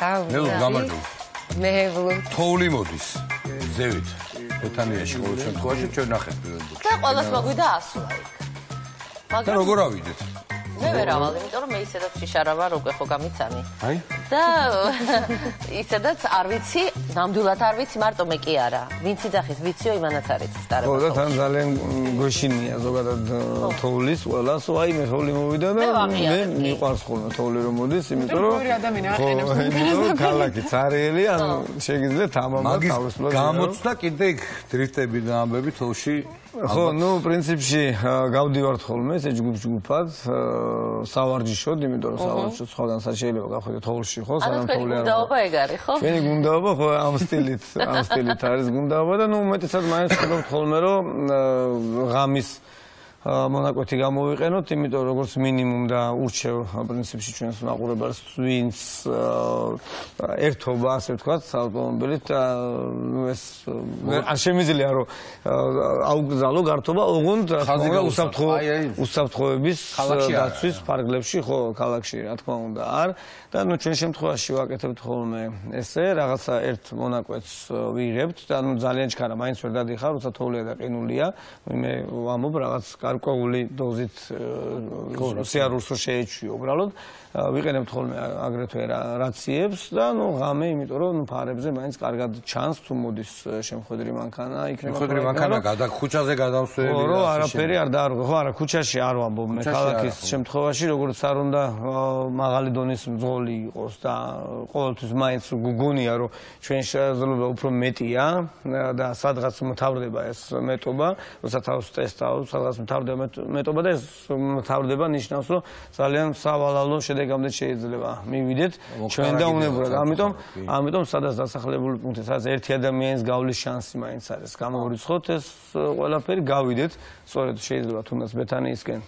მე გამარჯობა. მე ვლუ. თოვლი მოდის. ზევით. ბეთანიაში ყოველ შემთხვევაში ჩვენ ნახეთ პირველ რიგში. და ყოველს მოგვიდა ასვლა იქ. და მაგრამ როგორ ავიდეთ? მე ვერ ავალ, იმიტომ რომ მე ისედაც შიშარა ვარ, უკვე ხო გამიცანი. აი? და ისედაც არ ვიცი, ნამდვილად არ ვიცი, მარტო მე კი არა. ვინც იძახის, ვიციო, იმანაც არ იცის დარება. ხო და თან ძალიან გოშინია ზოგადად თოვლის ყველას, აი მე თოვლი მოვიდა და მე მიყვარს ხოლმე თოვლი რომ მოდის, იმიტომ რომ ორი ადამიანი აყენებს ინტერესს. ქალაქი цаრიელი, ანუ შეიძლება თამამად თავისუფლად. გამოცდა კიდე იქ დრიფტები და ამბები თოვში ხო, ნუ პრინციპში გავდივართ ხოლმე ესე ჯგუფ ჯგუფად, სავარჯიშოდ, იმიტომ რომ სავარჯიშო სხვაგან საშშეიძლება გახვიდეთ თოვლში ხო, ანუ სანამ თოვლი არ გუნდაობა ეგ არის, ხო? ჩვენი გუნდაობა ხო ამ სტილით, ამ სტილით არის გუნდაობა და ну, უმეტესად მაინც ვხედავთ ხოლმე რომ ღამის მონაკვეთი გამოვიყენოთ, იმიტომ როგორც მინიმუმ და ურჩევ პრინციპში ჩვენს მაყურებელს ვინც ერთობა, ასე ვთქვათ, ავტომობილით და ეს არ შემიძლია რომ აა, აუგზავნო გართობა, ოღონდ რა თქმა ხაზი უნდა გაუსახო. უსაფრთხო უსაფრთხოების დაცვის ფარგლებში, ხო, ქალაქში, რა თქმა უნდა, არ. და ნუ ჩვენ შემთხვევაში ვაკეთებთ ხოლმე ესე, რაღაცა ერთ მონაკვეთს ვიღებთ და ნუ ძალიან ჩქარა, მაინც ვერ დადიხარ, როცა თოვლია და ყინულია, მე ვამბობ რაღაც გარკვეული დოზით э, სიარულს რო შეეჩვიო უბრალოდ. ვიყენებთ ხოლმე აგრეთვე რა რაციებს და ნუ ღამე, იმიტომ რომ ნუ ფარებზე მაინც კარგად ჩანს თუ მოდის შემხედრი მანქანა, იქნება პროექტი, მანქანა გადა ქუჩაზე გადავსველი ხო, რო არაფერი არ დაარღვე, ხო, არა, ქუჩაში არ ვამბობ მე ქალაქის შემთხვევაში, როგორც არ უნდა მაღალი დონის მძღოლი იყოს და ყოველთვის მაინც გგონია, რომ ჩვენ შესაძლებლობა უფრო მეტია და სადღაც მთავრდება ეს მეტობა, როცა თავს ტესტავ, სადღაც მთავრდება მთავრდება. მეტობა და ეს მთავრდება ნიშნავს, რომ ძალიან სავალალო შედეგამდე შეიძლება მივიდეთ. ჩვენ და უნებურად. ამიტომ ამიტომ სადაც დასახლებული პუნქტი, სადაც ერთი ადამიანის გავლის შანსი მაინც არის, გამოვიცხოთ ეს э, ყველაფერი გავიდეთ, სწორედ შეიძლება თუნდაც ბეთანიისკენ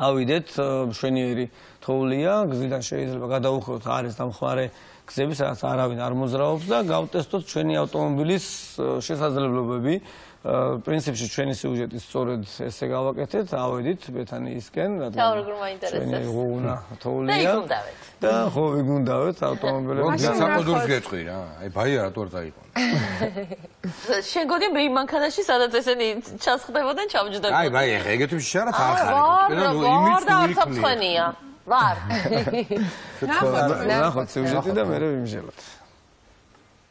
ავიდეთ э, მშვენიერი თოვლია, გზიდან შეიძლება გადაუხევთ არის დამხმარე გზები, სადაც არავინ არ მოძრაობს და გავტესტოთ ჩვენი ავტომობილის э, შესაძლებლობები. პრინციპში ჩვენი სიუჟეტი სწორედ ესე გავაკეთეთ, ავედით ბეთანიისკენ, ჩაო, როგორ მაინტერესებს. ჩვენი ღუნა და თოვლია. და ხო ვიგუნდავეთ ავტომობილები. საფოდურს ნახოთ. გეტყვი რა. აი ბაია რატო არ წაიყო? შენ გონი მე მანქანაში სადაც ესენი ჩასხდებოდნენ ჩამჯდებოდნენ. აი ბაი ეხა ეგეთები შეარა ხარ. ვარ და არც აფხენია. ვარ. ნახოთ სიუჟეტი და მე ვიმჟელოთ.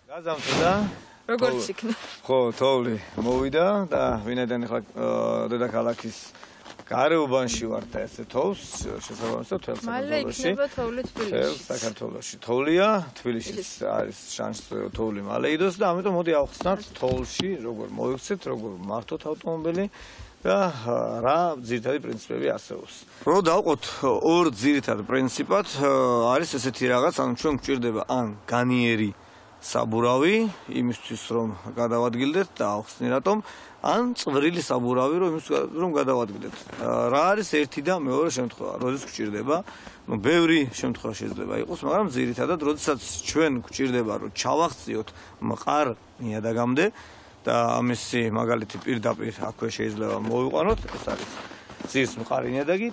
გაზამთრდა და როგორც იქნა. ხო, თოვლი მოვიდა და ვინაიდან ახლა დედაქალაქის გარეუბანში ვარ და ესე თოვს შესაბამისად თელ მალე საქართველოში. იქნება თოვლი თბილისში. საქართველოში თოვლია, თბილისშიც არის შანსი თოვლი მალე იდოს და ამიტომ მოდი ავხსნათ თოვლში როგორ მოიქცეთ, როგორ მართოთ ავტომობილი და რა ძირითადი პრინციპები არსებობს. რო დავყოთ ორ ძირითად პრინციპად არის ესეთი რაღაც, ანუ ჩვენ გვჭირდება ან განიერი საბურავი იმისთვის რომ გადავადგილდეთ და ავხსნი რატომ ან წვრილი საბურავი რომ იმის რომ გადავადგილდეთ. რა არის ერთი და მეორე შემთხვევა, როდესაც გვჭირდება, ну, ბევრი შემთხვევა შეიძლება იყოს, მაგრამ ძირითადად, როდესაც ჩვენ გვჭირდება რომ ჩავახციოთ მყარ ნიადაგამდე და ამისი მაგალითი პირდაპირ აქვე შეიძლება მოვიყვანოთ, ეს არის ძირს მყარი ნიადაგი,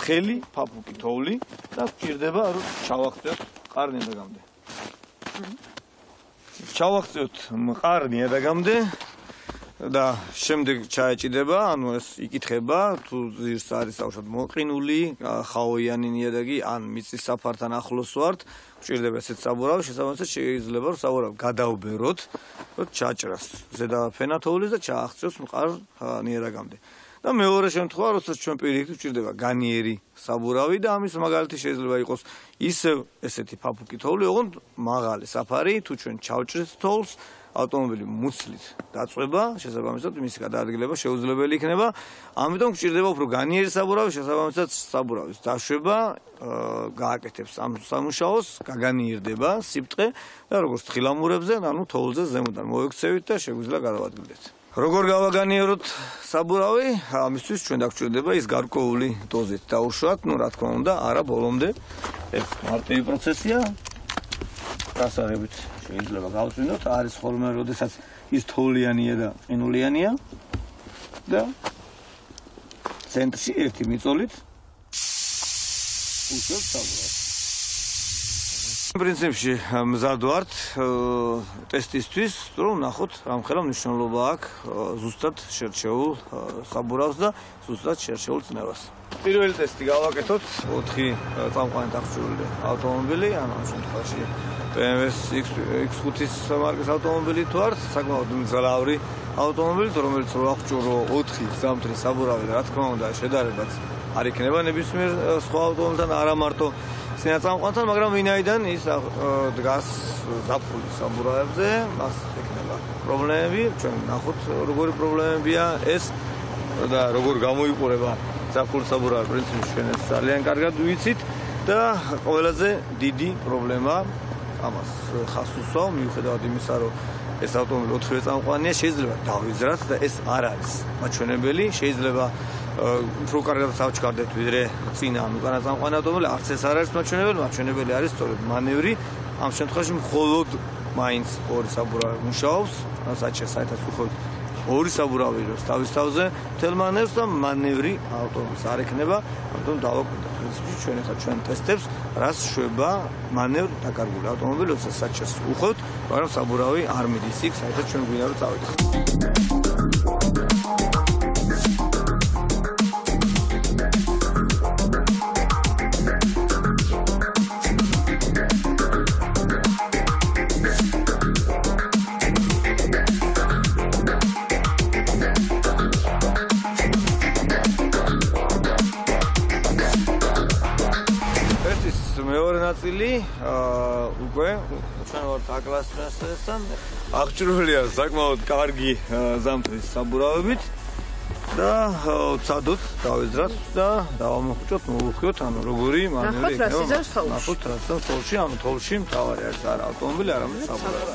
თხელი, ფაფუკი, თოვლი და გვჭირდება რომ ჩავახციოთ მყარ ნიადაგამდე. ჩავახციოთ მყარ ნიადაგამდე და შემდეგ ჩაეჭიდება, ანუ ეს იკითხება, თუ ზირს არის აუშვათ მოყინული, ხაოიანი ნიადაგი, ან მიწის საფართან ახლოს ვართ, გვჭირდება ესეთ საბურავი, შესაბამისად შეიძლება რომ საბურავი გადაუბეროთ, რომ ჩაჭრას ზედა ფენათოვლის და ჩაახციოს მყარ ნიადაგამდე. და მეორე შემთხვევა, როდესაც ჩვენ პირიქით გვჭირდება განიერი საბურავი და ამის მაგალითი შეიძლება იყოს ისევ ესეთი ფაფუკი თოვლი, ოღონდ მაღალი საფარი, თუ ჩვენ ჩავჭრით თოვლს, ავტომობილი მუცლით დაწובה, შესაბამისად მისი გადაადგილება შეუძლებელი იქნება. ამიტომ გჭირდება უფრო განიერი საბურავი, შესაბამისად საბურავის დაშვება გააკეთებს ამ სამუშაოს, გაგანიერდება სიბრტყე და როგორც თხილამურებზე, ანუ თოვლზე ზემოდან მოექცევით და შეგვიძლია გადავადგილდეთ. როგორ გავაგანიეროთ საბურავი? ამისთვის ჩვენ დაგჭირდება ის გარკვეული დოზით დაუშვათ, ну, რა თქმა უნდა, არა ბოლომდე. ეს მარტივი პროცესია. გასაღებით შეიძლება გავწვინოთ, არის ხოლმე, როდესაც ის თოვლიანია და ყინულიანია და ცენტრში ერთი მიწოლით უშვებს საბურავს. პრინციპში მზად ვართ ტესტისთვის, რომ ნახოთ რამხელა მნიშვნელობა აქვს ზუსტად შერჩეულ საბურავს და ზუსტად შერჩეულ წნევას. პირველი ტესტი გავაკეთოთ 4 წამყვანით აღჭურვილი ავტომობილი, ანუ ამ შემთხვევაში BMW X5-ის მარკის ავტომობილი თუ არ, საკმაოდ მძლავრი ავტომობილი, რომელიც რო აღჭურო 4 ზამთრის საბურავი რა თქმა უნდა შედარებაც არ იქნება ნებისმიერ სხვა ავტომობილთან არა მარტო სინაწამყვანთან, მაგრამ ვინაიდან ის დგას ზაფხულის საბურავებზე, მას ექნება პრობლემები, ჩვენ ნახოთ როგორი პრობლემებია ეს და როგორ გამოიყურება ზაფხულის საბურავი პრინციპში ჩვენ ეს ძალიან კარგად ვიცით და ყველაზე დიდი პრობლემა ამას. ხას უსვავ მიუხედავად იმისა რომ ეს ავტომობილი 4 წამყვანია შეიძლება დავიზრათ და ეს არ არის მაჩვენებელი შეიძლება უფრო კარგად ავჩქარდეთ ვიდრე წინა ან უკანა წამყვანი ავტომობილი არც ეს არ არის მაჩვენებელი მაჩვენებელი არის სწორედ მანევრი. ამ შემთხვევაში მხოლოდ მაინც ორი საბურავი მუშაობს. საჭირს საერთოდ უხოთ ორი საბურავი როს თავის თავზე. მთელ მანევრს და მანევრი ავტომობილს არ ექნება. ამიტომ დავაკვირდეთ პრინციპში ჩვენ ახლა ჩვენ ტესტებს რას შვება მანევრ დაკარგული ავტომობილი როცა საჭირს უხოთ მაგრამ საბურავი არ მიდის იქ საერთოდ ჩვენ გვინდა რომ წავიდეთ მეორე ნაწილი უკვე ჩვენ ვართ აკლასტრასთან აღჭურვილია საკმაოდ კარგი ზამთრის საბურავებით და აა, ვცადოთ დავეზრათ და დავამოხუჭოთ მოვუხიოთ ანუ როგორი მანევრი ნახოთ, რას იზამს თოვლში. ნახოთ რას იზამს თოვლში ანუ თოვლში მთავარი არის არა ავტომობილი არამედ საბურავი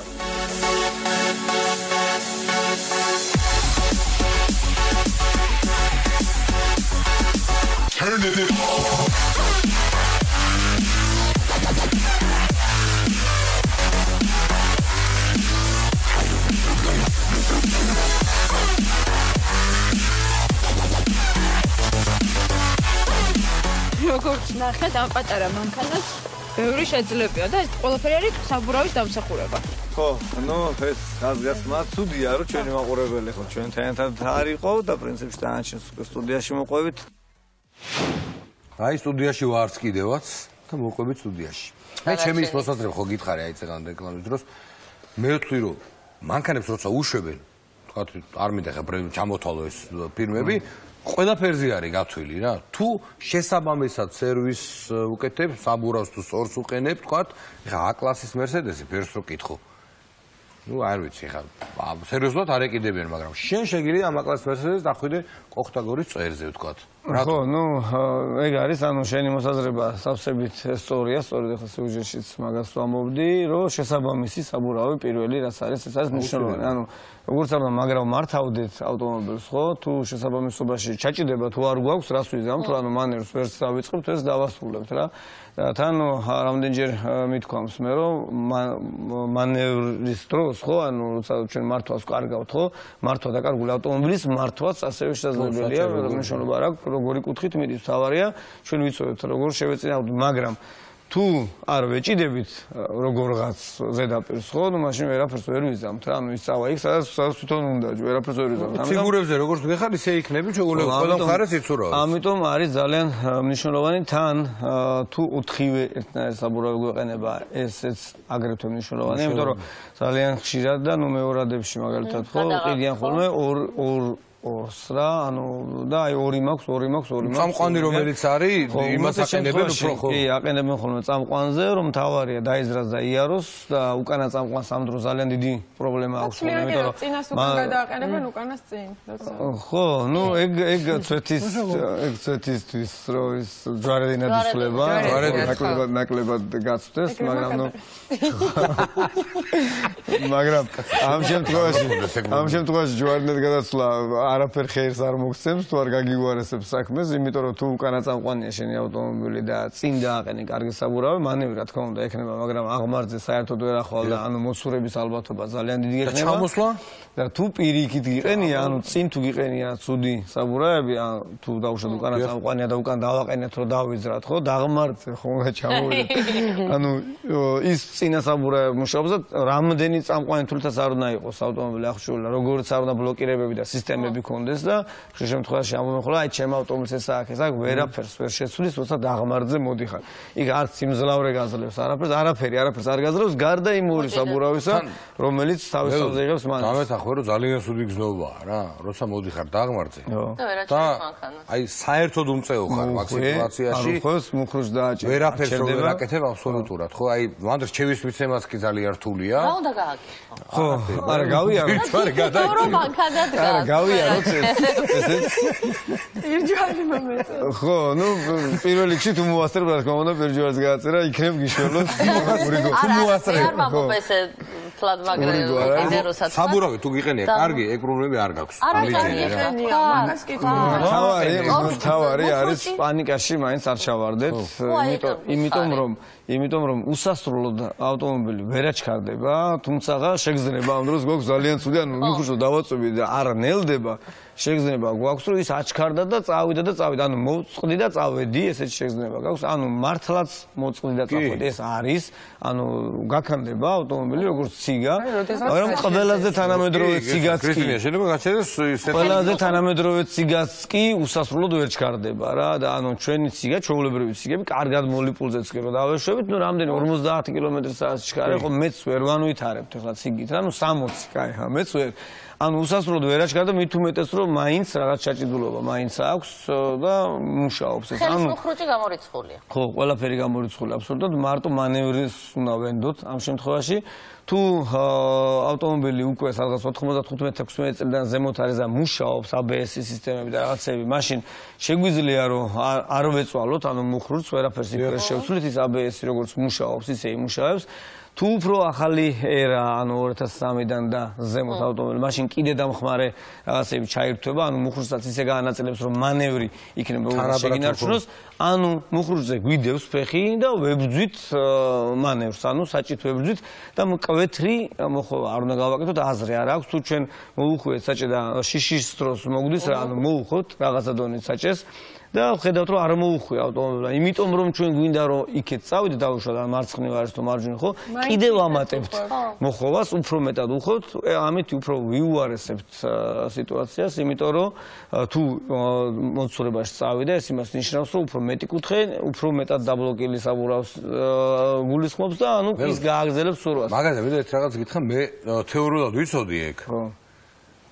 როგორც ნახეთ ამ პატარა მანქანას ბევრი შეძლებია და ეს ყველაფერი არის საბურავის დამსახურება. ხო, ну, ეს გასგასმა ცუდია, რომ ჩვენი მაყურებელი ხო ჩვენ თანთან არ იყო და პრინციპში თანაშენ სტუდიაში მოყვებით. აი სტუდიაში ვარც კიდევაც და მოყვებით სტუდიაში. აი ჩემი ის მოსაზრება ხო გითხარი აი წეგან რეკლამის დროს მე ვთვლი რომ მანქანებს როცა უშვებენ თქვათ არ მინდა ხა ჩამოთვალო ეს ფირმები ყველაფერზე არის გათვლილი რა. თუ შესაბამისად სერვისს უკეთებ, საბურავს თუ სწორს უყენებ, თქვათ, ხა A კლასის Mercedes-ი ფერს რო კითხო. ну, არ ვიცი ხა, სერიოზულად არ ეკიდებიან, მაგრამ შენ შეგიძლია ამ A კლასის Mercedes-ს დახვიდე ოქტაგორის წვერზე, თქვათ. ხო, ну, ეგ არის, ანუ შენი მოსაზრება სავსებით სწორია, სწორედ ახლა სიუჟეტშიც მაგას ვამობდი, რომ შესაბამისი საბურავი პირველი რაც არის, ეს არის მნიშვნელოვანი. ანუ როგორც არ უნდა მაგრამ მართავდეთ ავტომობილს, ხო? თუ შესაბამისობაში ჩაჭიდება თუ არ გვაქვს, რას ვიზამთ, ანუ მანერს ვერც დავიწყებთ, ეს დავასრულებთ რა. თან რამდენჯერ მithქვამს მე რომ მა- მანევრის დროს, ხო, ანუ როცა ჩვენ მართვას კარგავთ, ხო? მართვა დაკარგული ავტომობილის მართვაც ასევე შესაძლებელია, მნიშვნელობა არ აქვს, როგორი კუთხით მიდის, თავარია, ჩვენ ვიცოდეთ როგორ შევეწინააღმდეთ, მაგრამ თუ არ ვეჭიდებით როგორღაც ზედაპირს, ხო, ну მაშინ ვერაფერს ვერ ვიზამთ რა, ანუ ის წავა იქ, სადაც სადაც თვითონ უნდა, ვერაფერს ვერ ვიზამთ. ამიტომ- ფიგურებზე როგორც ვიხარ ისე იქნები შეგვიძლია ყველა მხარეს იცურავ ამიტომ არის ძალიან მნიშვნელოვანი თან თუ ოთხივე ერთნაირი საბურავი გვეყენება, ესეც აგრეთვე მნიშვნელოვანია, იმიტომ რომ ძალიან ხშირად და ნუ მეორადებში მაგალითად ხო ყიდიან ხო? ხოლმე ორ ორ ორს რა, ანუ და აი ორი მაქვს, ორი მაქვს, ორი მაქვს. წამყვანი რომელიც არის, იმას აყენებენ უფრო ხო? კი, აყენებენ ხოლმე წამყვანზე, რომ თავარია დაიზრას და იაროს და უკანა წამყვანს ამ დროს ძალიან დიდი პრობლემა აქვს იმიტომ რომ რომ წინას უკან გადააყენებენ უკანას წინ. როცა ხო, ну ეგ ეგ ცვეთის ეგ ცვეთისთვის რო ის ჯვარედინად იცლება, ჯვარედინად, ნაკლებად ნაკლებად გაცვდეს, მაგრამ ნუ მაგრამ ამ შემთხვევაში ამ შემთხვევაში ჯვარედინად გადაცვლა არაფერ ხერს არ მოგცემს თუ არ გაგიუარესებს საქმეს, იმიტომ რომ თუ უკანა წამყვანია შენი ავტომობილი და წინ დააყენე კარგი საბურავი, მანევრი რა თქმა უნდა ექნება, მაგრამ აღმართზე საერთოდ ვერ ახვალ და ანუ მოცურების ალბათობა ძალიან დიდი და ექნება. ჩამოსვლა? და თუ პირიქით გიყენია, ანუ წინ თუ გიყენია ცუდი საბურავები, ან თუ დაუშვათ უკანა წამყვანია და უკან დავაყენეთ რომ დავიძრათ, ხო, დაღმართზე ხო და ჩამოვიდა. ანუ ის წინა საბურავი მუშაობს და რამდენი წამყვანი თულთას არ უნდა იყოს ავტომობილი აღშურული, როგორც არ უნდა ბლოკირებები და სისტემები კონდეს და ხშირ შემთხვევაში ამომეხლა, აი ჩემ ავტომობილს ეს აქ, ეს აქ ვერაფერს ვერ შეცვლის, როცა დაღმართზე მოდიხარ. იქ არც იმძლავრე გაძლევს არაფერს, არაფერი, არაფერს არ გაძლევს გარდა იმ ორი საბურავისა, რომელიც თავის თავზე იღებს მან. გამეთახო რომ ძალიან სუდი გზნობაა რა, როცა მოდიხარ დაღმართზე. და აი საერთოდ უმწეო ხარ მაგ სიტუაციაში. ანუ ხოს მუხრუს დააჭერა. ვერაფერს რო ვერ აკეთებ აბსოლუტურად, ხო? აი მანდ რჩევის მიცემაც კი ძალიან რთულია. რა უნდა გააკეთო? ხო, არა გავიარო. ვარ გადა. რომ მანქანა დგას. არა გავიარო ეს ესეც ირჯვარი მომეწე. ხო, ну პირველ რიგში თუ მოასწრებ რა თქმა უნდა პერჯოას გააწერა, იქნებ გიშველოს ურიგო. არა, მოასწრებ, არ ვამბობ ესე თლად ურიგო, არა, მაგრამ კიდე როსაც საბურავი თუ გიყენია, კარგი, ეგ პრობლემები არ გაქვს. არა რა. განიხენია მაგას კი თავარი, ორი- თავარი არის პანიკაში მაინც არ ჩავარდეთ, იმიტომ იმიტომ რომ იმიტომ რომ უსასრულოდ ავტომობილი ვერ აჩქარდება, თუმცა შეგზნება ამ დროს გვაქვს ძალიან ცუდი, ანუ მიხუშო დავაწვევი და არ ნელდება. შეგზნება გვაქვს რომ ის აჩქარდა და წავიდა და წავიდა, ანუ მოწყდი და წავედი, ესეც შეგზნება გაქვს, ანუ მართლაც მოწყდი და წავედი, ეს არის, ანუ გაქანდება ავტომობილი როგორც ციგა, მაგრამ ყველაზე თანამედროვე ციგაც კი. შეიძლება გაჩერდეს ისეთ ყველაზე თანამედროვე ციგაც კი უსასრულოდ ვერ ჩქარდება რა და ანუ ჩვენი ციგა, ჩვეულებრივი ციგები კარგად მოლიპულზეც კი რომ დავეშვებით, ნუ რამდენი 50 კმ/სთ ჩქარე, ხო მეც ვერ ვანვითარებთ ახლა ციგით რა, ნუ 60, კაი, ხა მეც ვერ ანუ უსასრულოდ ვერ აჩქარდა მით უმეტეს რომ მაინც რაღაც ჩაჭიდულობა მაინც აქვს და მუშაობს ეს ანუ მუხრუჭი გამორიცხულია. ხო, ყველაფერი გამორიცხული აბსოლუტურად, მარტო მანევრის უნდა ვენდოთ ამ შემთხვევაში. თუ აა, ავტომობილი უკვე სადღაც 95-16 წლიდან ზემოთ არის და მუშაობს ABS სისტემები და რაღაცები, მაშინ შეგვიძლია რომ არ ვეწვალოთ, ანუ მუხრუც ვერაფერს იქ ვერ შევცვლით, ის ABS როგორც მუშაობს, ისე იმუშავებს. თუ უფრო ახალი ერა, ანუ 2003-დან და ზემოთ ავტომობილი, მაშინ კიდე დამხმარე რაღაცები ჩაირთვება, ანუ მუხრუცსაც ისე გაანაწილებს, რომ მანევრი იქნება თანაბრად შეგინარჩუნოს, ანუ მუხრუჭზე გვიდევს ფეხი და ვებძვით მანევრს, ანუ საჭით ვებძვით და მკვეთრი მოხოვა არ უნდა გავაკეთოთ აზრი არ აქვს. თუ ჩვენ მოუხვიეთ საჭე და შიშის დროს მოგდის რა ანუ მოუხოთ რაღაცა დონით საჭეს და ხედავთ რომ არ მოუხვია ავტომობილა იმიტომ რომ ჩვენ გვინდა რომ იქეთ წავიდეთ დაუშვათ ან მარცხნივ არის თუ მარჯვნივ ხო? კიდევ ამატებთ მოხოვას უფრო მეტად უხოთ ამით უფრო ვიუარესებთ სიტუაციას იმიტომ რომ თუ მოცურებაში წავიდა ეს იმას ნიშნავს რომ უფრო მეტი კუთხე უფრო მეტად დაბლოკილი საბურავს გულისხმობს და ანუ ის გააგზელებს სურვას. მაგაზე ვიდრე ერთ რაღაც გითხრა მე თეორიულად ვიცოდი ეგ. ხო.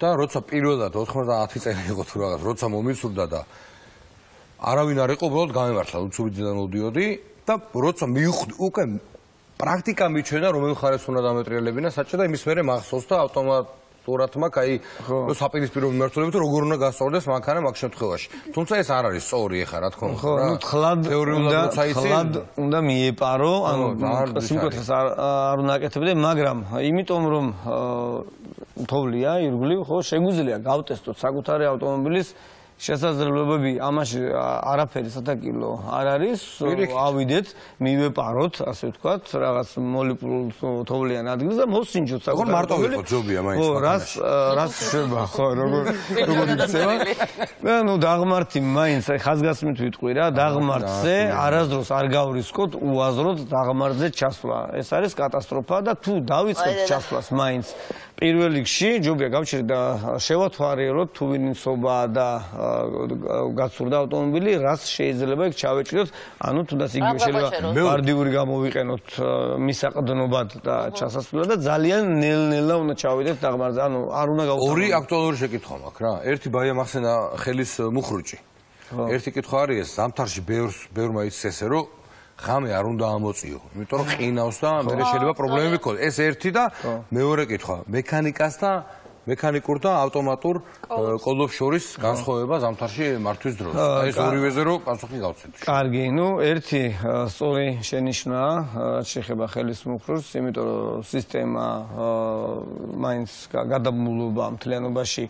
და როცა პირველად 90 წელი იყო თუ რაღაც როცა მომიცურდა და არავინ არ იყო უბრალოდ გამემართლა უცურიდიდან მოდიოდი და როცა მივხვდი უკვე პრაქტიკა მიჩვენა რომელ ხარეს უნდა დამეტრიალებინა საჭე და იმის მერე მახსოვს და ავტომატურად მაქვს აი საპირისპირო მიმართულებით როგორ უნდა გასწორდეს მანქანა მაგ შემთხვევაში. თუმცა ეს არ არის სწორი ეხა რა თქმა ხო, უნდა ну თხლად თეორიულად როცა იცი თხლად უნდა მიეპარო, ანუ სიმკვეთეს არ არ უნდა აკეთებდე, მაგრამ იმიტომ რომ თოვლია, ირგვლივ, ხო, შეგვიძლია გავტესტოთ საკუთარი ავტომობილის შესაძლებლობები ამაში არაფერი სათაკილო არ არის ავიდეთ მივეპაროთ ასე ვთქვათ რაღაც მოლიპულ თოვლიან ადგილს და მოსინჯოთ როგორ მარტო ავტომობილი. ვიყო ჯობია მაინც ხო რას რას ხდება ხო როგორ როგორ იქცევა? და ნუ დაღმართი მაინც აი ხაზგასმით ვიტყვი რა დაღმართზე არასდროს არ გავრისკოთ უაზროდ დაღმართზე ჩასვლა. ეს არის კატასტროფა და თუ დავიწყებთ ჩასვლას მაინც პირველ რიგში ჯობია გავჩერდეთ და შევათვალიეროთ თუ ვინიცობა და გაცურდა ავტომობილი რას შეიძლება იქ ჩავეჭროთ ანუ თუნდაც იგივე შეიძლება ვარდიური გამოვიყენოთ მისაყდნობად და ჩასასვლელად და ძალიან ნელ-ნელა უნდა ჩავიდეთ დაღმართზე ანუ არ უნდა გავუწყოთ ორი აქტუალური შეკითხვა მაქვს რა. ერთი ბაია მახსენა ხელის მუხრუჭი. ერთი კითხვა არის ეს, ზამთარში ბევრს ბევრმა იცის ესე, რომ ღამე არ უნდა ამოწიო, იმიტომ რომ ყინავს და მე შეიძლება პრობლემები ქონდეს. ეს ერთი და მეორე კითხვა, მექანიკას და მექანიკურ და ავტომატურ እ, კოლოფ შორის განსხვავება ზამთარში მართვის დროს. აი ეს ორივეზე რომ პასუხი გავცეთ. კარგი, ну, ერთი აა, სწორი შენიშვნაა, რაც შეეხება ხელის მუხრუს, იმიტომ რომ სისტემა აა, მაინც გა- გადაბმულობა მთლიანობაში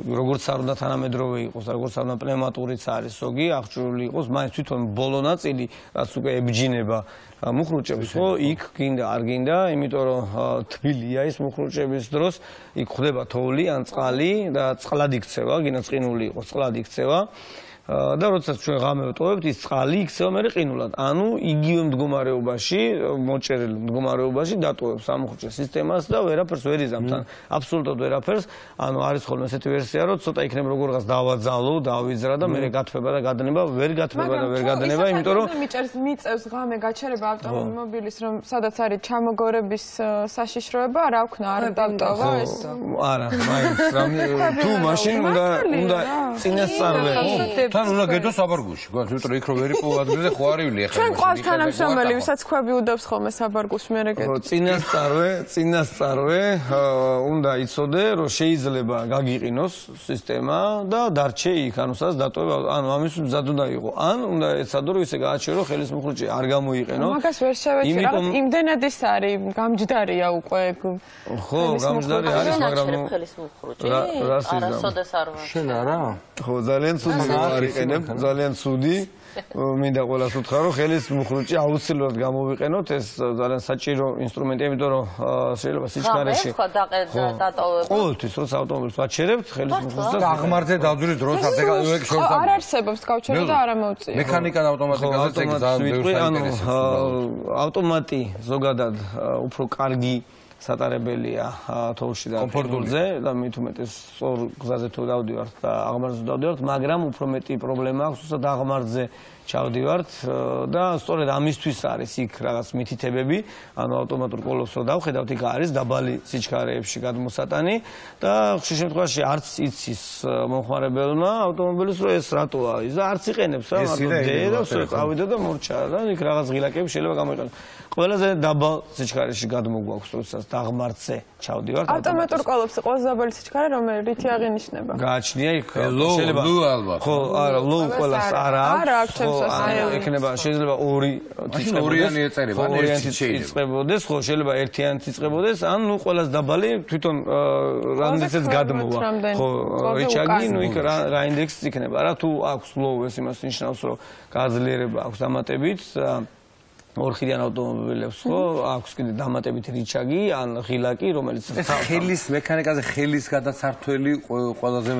როგორც არ უნდა თანამედროვე იყოს, როგორც არ უნდა პნევმატურიც არის ზოგი, აღჭურვილი იყოს, მაინც თვითონ ბოლო ნაწილი, რაც უკვე ებჯინება მუხრუჭებს, ხო, იქ გინდა, არ გინდა, იმიტომ რომ თბილია ის მუხრუჭების დროს, იქ ხდება თოვლი ან წყალი და წყლად იქცევა, გინდა წყინული იყოს, წყლად იქცევა. და როდესაც ჩვენ ღამე ვტოვებთ ის წყალი იქცევა მე ყინულად. ანუ იგივე მდგომარეობაში მოჭერილი მდგომარეობაში დატოვებს ამხუჭე სისტემას და ვერაფერს ვერ იზამთ. ან აბსოლუტურად ვერაფერს ანუ არის ხოლმე ესეთი ვერსია რომ ცოტა იქნება როგორღაც დავაძალო დავიძრა და მე გათვება და გადნება ვერ გათვება და ვერ გადნება იმიტომ რომ მიჭერს მიწევს ღამე გაჩერება ავტომობილის რომ სადაც არის ჩამოგორების საშიშროება რა ვქნა არ დავტოვა ეს. არა მაინც რამე თუ მაშინ უნდა უნდა წინასწარვე თან უნდა გედო საბარგულში. გონს, იმიტომ რომ იქ რო ვერი პო ადგილზე ხო არივლი ახლა. ჩვენ ყავს თანამშრომელი, ვისაც ქვები უდევს ხოლმე საბარგულში მე რეგეთ. ხო, წინასწარვე, წინასწარვე უნდა იცოდე, რომ შეიძლება გაგიყინოს სისტემა და დარჩე იქ, ანუ სადაც დატოვა, ანუ ამის მზად უნდა იყო. ან უნდა ეცადო, რომ ისე გააჩერო ხელის მუხრუჭი არ გამოიყენო. მაგას ვერ შევეცი, რაღაც იმდენად ის არის, გამჯდარია უკვე. ხო, გამჯდარი არის, მაგრამ ნუ ხელის მუხრუჭი? არასოდეს არ ვარ. შენ არა? ხო, ძალიან ცუდი არ იყენებ, ძალიან ცუდი. მინდა ყოველას უთხრა რომ ხელის მუხრუჭი აუცილებლად გამოვიყენოთ ეს ძალიან საჭირო ინსტრუმენტია იმიტომ რომ შეიძლება სიჩქარეში ხო. დატოვებ. ყოველთვის როცა ავტომობილს ვაჩერებთ ხელის მუხრუჭს და აღმართზე დავძვრის დროს არ ეგ შორს არ არსებობს გავჩერე და არ ამოუწია მექანიკა და ავტომატიკაზე ეგ ძალიან ბევრს ავტომატი ზოგადად უფრო კარგი სატარებელია თოვლში და კომფორტულზე და მით უმეტეს სწორ გზაზე თუ დავდივართ და აღმართზე დავდივართ, მაგრამ უფრო მეტი პრობლემა აქვს უბრალოდ აღმართზე ჩავდივართ და სწორედ ამისთვის არის იქ რაღაც მითითებები, ანუ ავტომატურ კოლოფს რო დავხედავთ, იქ არის დაბალი სიჩქარეებში გადმოსატანი და ხშირ შემთხვევაში არც იცის მომხმარებელმა ავტომობილის რო ეს რატოა ის და არც იყენებს რა მარტო დე და ვსო წავიდა და მორჩა და იქ რაღაც ღილაკები შეიძლება გამოიყენოს. ყველაზე დაბალ სიჩქარეში გადმოგვაქვს როდესაც დაღმართზე ჩავდივართ ავტომატურ კოლოფს ყველაზე დაბალი სიჩქარე რომელიცი აღინიშნება? გააჩნია იქ შეიძლება ლუ ალბათ ხო არა ლუ ყველას არა არა აქვს ხო ექნება შეიძლება ორი ორიანი ეწერება ან ერთი შეიძლება. იწყებოდეს ხო შეიძლება ერთიანი იწყებოდეს ან ნუ ყველას დაბალი თვითონ რამდენიც გადმოვა. ხო რიჩაგი ნუ იქ რა ინდექსი იქნება რა თუ აქვს ლოუ ეს იმას ნიშნავს რომ გაძლიერება აქვს დამატებით ორხიდან ავტომობილებს ხო აქვს კიდე დამატებით რიჩაგი ან ღილაკი რომელიც ხელის მექანიკაზე ხელის გადაცართველი ყველაზე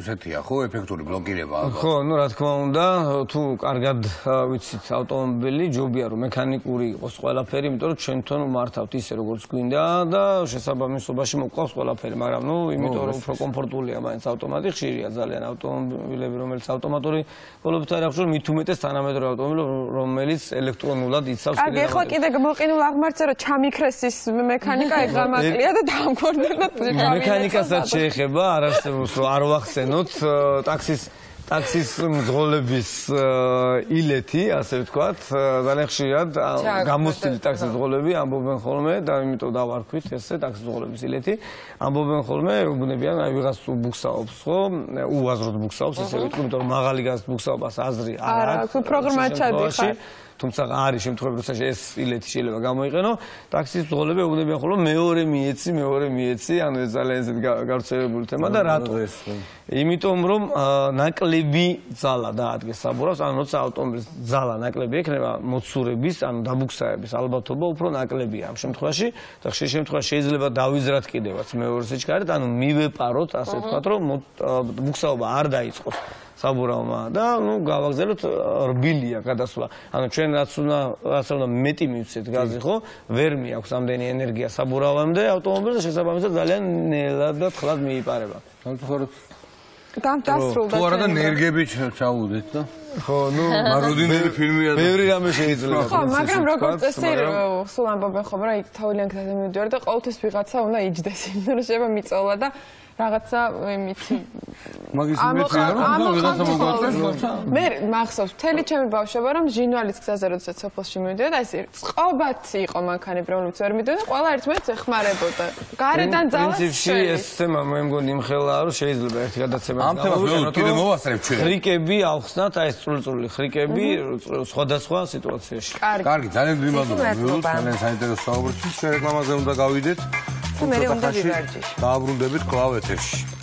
ესეთია ხო ეფექტური ბლოკირება ალბათ ხო ну რა თქმა უნდა თუ კარგად ვიცით ავტომობილი ჯობია რომ მექანიკური იყოს ყველაფერი იმიტომ რომ ჩვენ თვითონ მართავთ ისე როგორც გვინდა და შესაბამისობაში მოყავს ყველაფერი მაგრამ ну იმიტომ რომ უფრო კომფორტულია მაინც ავტომატი ხშირია ძალიან ავტომობილები რომელიც ავტომატური კოლოფით არის ახშურ მით უმეტეს თანამედროვე ავტომობილი რომელიც ელექტრონულად იცავს კიდე. კარგი, ხო კიდე მოყინულ აღმართზე რომ ჩამიქრეს ის მექანიკა ეგ გამაკლია და დაამქორდა და მექანიკასაც შეეხება, არ არსებობს რომ არ ვახსენოთ ტაქსის ტაქსის მძღოლების ილეთი, ასე ვთქვათ, ძალიან ხშირად გამოსტილი ტაქსის მძღოლები ამბობენ ხოლმე და იმიტომ დავარქვით ესე ტაქსის მძღოლების ილეთი. ამბობენ ხოლმე, უბნებიან, აი ვიღაც ბუქსაობს, ხო? უაზროდ ბუქსაობს, ესე ვიტყვი, იმიტომ რომ მაღალი გაზ ბუქსაობას აზრი არ აქვს. არა, პროგრამა ჩადიხარ. თუმცა არის შემთხვევები, როცა ეს ილეთი შეიძლება გამოიყენო, ტაქსის მძღოლები უბნებიან ხოლმე მეორე მიეცი, მეორე მიეცი, ანუ ეს ძალიან ისეთ გავრცელებული თემა და რატო ეს? იმიტომ რომ ნაკლები ძალა დაადგეს საბურავს, ანუ როცა ავტომობილის ძალა ნაკლები ექნება, მოცურების, ანუ დაბუქსაების ალბათობა უფრო ნაკლებია ამ შემთხვევაში და ხშირ შემთხვევაში შეიძლება დავიზრათ კიდევაც მეორე სიჩქარით, ანუ მივეპაროთ, ასე ვთქვათ, რომ ბუქსაობა არ დაიწყოს. საბურავმა და ნუ გავაგზავნოთ რბილია გადასვლა. ანუ ჩვენ რაც უნდა რაც უნდა მეტი მივცეთ გაზი ხო? ვერ მიაქვს ამდენი ენერგია საბურავამდე ავტომობილს და შესაბამისად ძალიან ნელად და თხლად მიიპარება. სამწუხაროდ დამდასრულდა. თუ არა და ნერგები ჩაუდეთ და ხო, ნუ მაროდინელი ფილმია და ბევრი რამე შეიძლება. ხო, მაგრამ როგორც წესი სულ ამბობენ ხომ რა იქ თავიდან ქადა მივიდივარ და ყოველთვის ვიღაცა უნდა იჯდეს, იმიტომ რომ შეიძლება მიწოლა და რაღაცა იმითი მაგის იმეთია რომ ვიღაცა მოგვაწეს თუმცა მე მახსოვს მთელი ჩემი ბავშვობა რომ ჟინვალის გზაზე როდესაც სოფელში მივიდოდა ეს წყობაც იყო მანქანები რომლებიც ვერ მიდოდა ყველა ერთმანეთს ეხმარებოდა. გარედან ძალას პრინციპში ეს თემა მე მგონი იმხელა რომ შეიძლება ერთი გადაცემა ამ თემას მე კიდე მოვასწრებ ჩვენ. ხრიკები ავხსნათ აი ეს წულწული ხრიკები სხვადასხვა სიტუაციაში. კარგი. ძალიან დიდი მადლობა ძალიან საინტერესო საუბრისთვის. ჩვენ რეკლამაზე უნდა გავიდეთ. მე უნდა ვივარჯიშ. დააბრუნდებით კლავ ეთერში